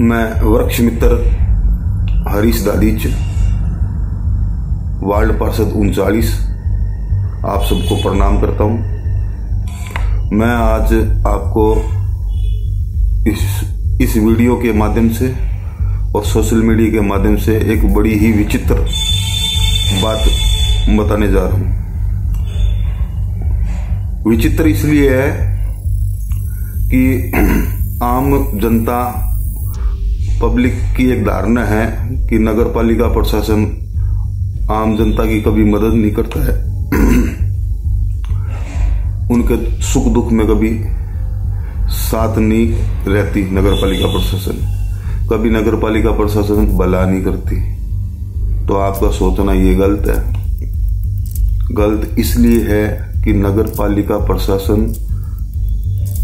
मैं वृक्ष मित्र हरीश दादीच, वार्ड पार्षद उनचालीस, आप सबको प्रणाम करता हूँ। मैं आज आपको इस इस वीडियो के माध्यम से और सोशल मीडिया के माध्यम से एक बड़ी ही विचित्र बात बताने जा रहा हूँ। विचित्र इसलिए है कि आम जनता पब्लिक की एक धारणा है कि नगर पालिका प्रशासन आम जनता की कभी मदद नहीं करता है। उनके सुख दुख में कभी साथ नहीं रहती नगर पालिका प्रशासन। कभी नगर पालिका प्रशासन भला नहीं करती। तो आपका सोचना ये गलत है। गलत इसलिए है कि नगर पालिका प्रशासन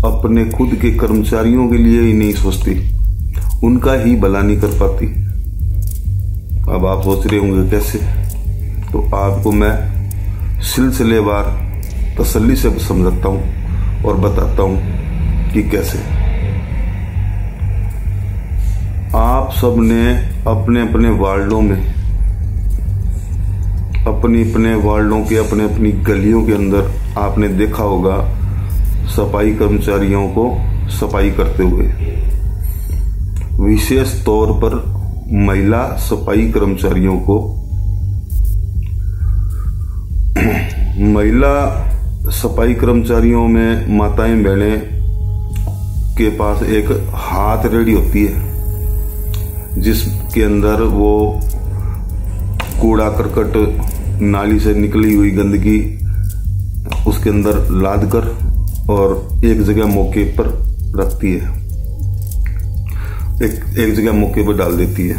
अपने खुद के कर्मचारियों के लिए ही नहीं सोचती। उनका ही भला नहीं कर पाती। अब आप सोच रहे होंगे कैसे? तो आपको मैं सिलसिलेवार तसल्ली से समझाता हूँ और बताता हूँ कि कैसे। आप सबने अपने अपने वार्डों में अपने अपने वार्डों के अपने अपनी गलियों के अंदर आपने देखा होगा सफ़ाई कर्मचारियों को सफ़ाई करते हुए। विशेष तौर पर महिला सफ़ाई कर्मचारियों को। महिला सफ़ाई कर्मचारियों में माताएँ, बहनें के पास एक हाथ रेडी होती है, जिसके अंदर वो कूड़ा करकट, नाली से निकली हुई गंदगी उसके अंदर लाद कर और एक जगह मौके पर रखती है। एक एक जगह मौके पर डाल देती है।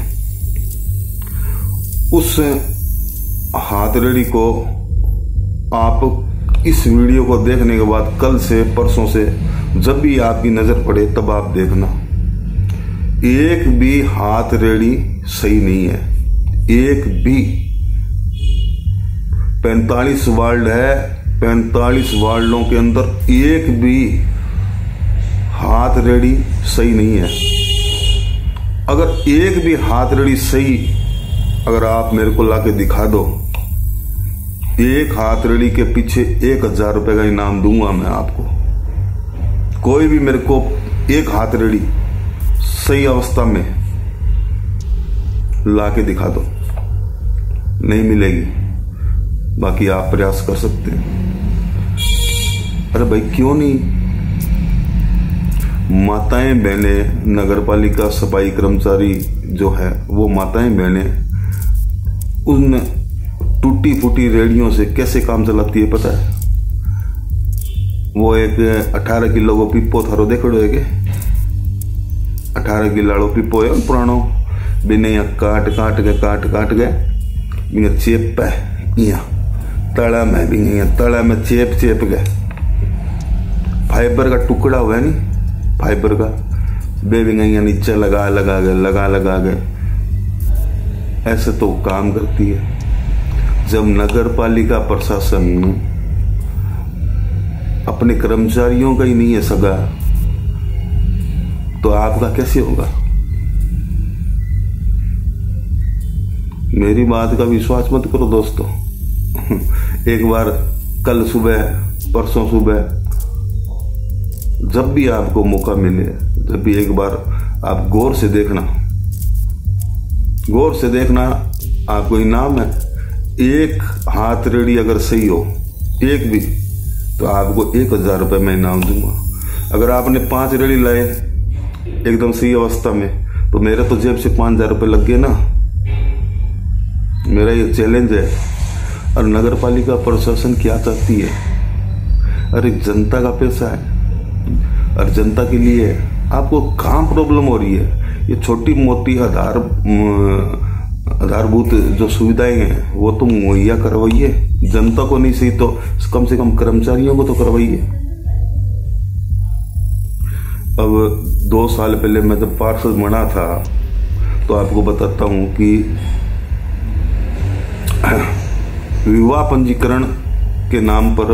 उस, हाथ रेडी को आप इस वीडियो को देखने के बाद कल से, परसों से, जब भी आपकी नज़र पड़े, तब आप देखना। एक भी हाथ रेडी सही नहीं है। एक भी। पैंतालीस वार्ड है, पैंतालीस वार्डों के अंदर एक भी हाथ रेडी सही नहीं है। अगर एक भी हाथ रेडी सही, अगर आप मेरे को लाके दिखा दो, एक हाथ रेडी के पीछे एक हज़ार रुपए का इनाम दूँगा मैं आपको। कोई भी मेरे को एक हाथ रेडी सही अवस्था में लाके दिखा दो। नहीं मिलेगी। बाकी आप प्रयास कर सकते हैं। अरे भाई, क्यों नहीं? माताएँ, बहने नगर पालिका सफ़ाई कर्मचारी जो है, वो माताएँ, बहने, उन टूटी फूटी रेडियो से कैसे काम चलाती है पता है? वो एक अठारह किलो को पिप्पो थारो देखो है के? अठारह किलो पिप्पो है पुरानो बिने यहाँ काट काट के काट काट के बिना चेप पे यहाँ तड़ा में भी तड़ा में चेप चेप गए फाइबर का टुकड़ा हुआ नहीं फाइबर का बे भी यहाँ नीचे लगा लगा गए लगा लगा गए ऐसे तो काम करती है। जब नगर पालिका प्रशासन अपने कर्मचारियों का ही नहीं है सगा तो आपका कैसे होगा? मेरी बात का विश्वास मत करो दोस्तों। एक बार कल सुबह, परसों सुबह जब भी आपको मौका मिले, जब भी एक बार आप गौर से देखना, गौर से देखना आपको इनाम है। एक हाथ रेडी अगर सही हो, एक भी तो आपको एक हज़ार रुपये मैं इनाम दूँगा। अगर आपने पाँच रेडी लाए एकदम सही अवस्था में तो मेरे तो जेब से पाँच हज़ार रुपये लग गए ना। मेरा ये चैलेंज है। और नगर पालिका प्रशासन क्या चाहती है? अरे जनता का पैसा है। और जनता के लिए आपको कहाँ प्रॉब्लम हो रही है? ये छोटी मोटी आधार आधारभूत जो सुविधाएँ हैं, वो तो मुहैया करवाइए। जनता को नहीं सही तो कम से कम कर्मचारियों को तो करवाइए। अब दो साल पहले मैं जब पार्षद बना था तो आपको बताता हूँ कि विवाह पंजीकरण के नाम पर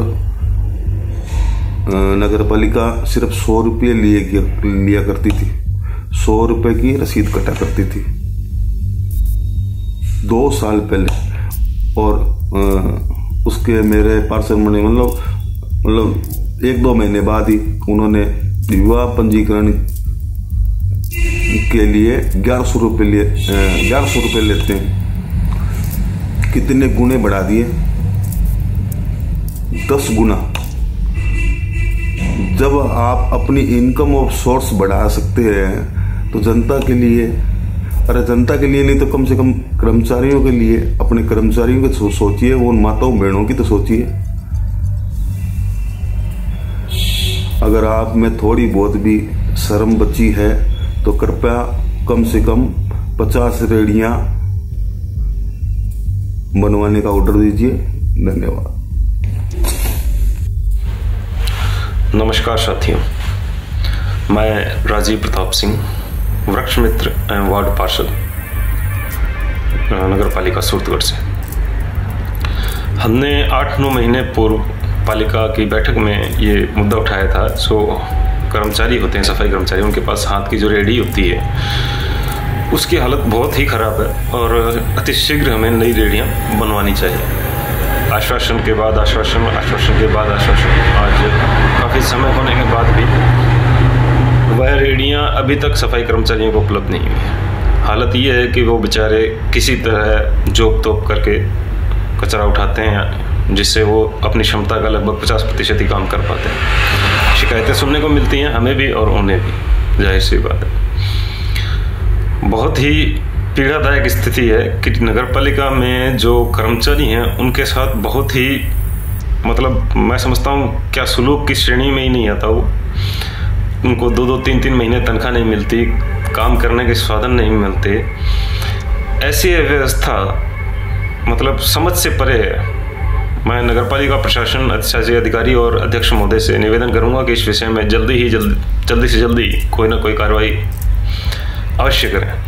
नगर पालिका सिर्फ़ सौ रुपये लिए लिया करती थी। सौ रुपये की रसीद कटा करती थी। दो साल पहले। और उसके मेरे पार्सल मनी मतलब मतलब एक दो महीने बाद ही उन्होंने विवाह पंजीकरण के लिए ग्यारह सौ रुपये लिए ग्यारह सौ रुपये लेते हैं। कितने गुने बढ़ा दिए? दस गुना। जब आप अपनी इनकम ऑफ़ सोर्स बढ़ा सकते हैं तो जनता के लिए अरे जनता के लिए नहीं तो कम से कम कर्मचारियों के लिए अपने कर्मचारियों के सो, सोचिए उन माताओं बहनों की तो सोचिए। अगर आप में थोड़ी बहुत भी शर्म बची है तो कृपया कम से कम पचास रेडियाँ बनवाने का ऑर्डर दीजिए। धन्यवाद। नमस्कार साथियों। मैं राजीव प्रताप सिंह, वृक्ष मित्र एवं वार्ड पार्षद नगर पालिका सूरतगढ़ से। हमने आठ नौ महीने पूर्व पालिका की बैठक में ये मुद्दा उठाया था। जो कर्मचारी होते हैं, सफ़ाई कर्मचारी, उनके पास हाथ की जो रेडी होती है, उसकी हालत बहुत ही ख़राब है और अतिशीघ्र हमें नई रेडियाँ बनवानी चाहिए। आश्वासन के बाद आश्वासन आश्वासन के बाद आश्वासन। आज काफ़ी समय होने के बाद भी वह रेडियाँ अभी तक सफ़ाई कर्मचारियों को उपलब्ध नहीं हुई हालत ये है कि वो बेचारे किसी तरह जोप तोप करके कचरा उठाते हैं, जिससे वो अपनी क्षमता का लगभग पचास प्रतिशत ही काम कर पाते हैं। शिकायतें सुनने को मिलती हैं, हमें भी और उन्हें भी। ज़ाहिर सी बात है। बहुत ही पीड़ादायक स्थिति है कि नगर पालिका में जो कर्मचारी हैं, उनके साथ बहुत ही मतलब मैं समझता हूँ, क्या सुलूक की श्रेणी में ही नहीं आता वो। उनको दो दो तीन तीन महीने तनख्वाह नहीं मिलती, काम करने के साधन नहीं मिलते। ऐसी व्यवस्था मतलब समझ से परे है। मैं नगर पालिका प्रशासन शासी अधिकारी और अध्यक्ष महोदय से निवेदन करूँगा कि इस विषय में जल्दी ही, जल्दी जल्दी से जल्दी कोई ना कोई कार्रवाई अवश्य करें।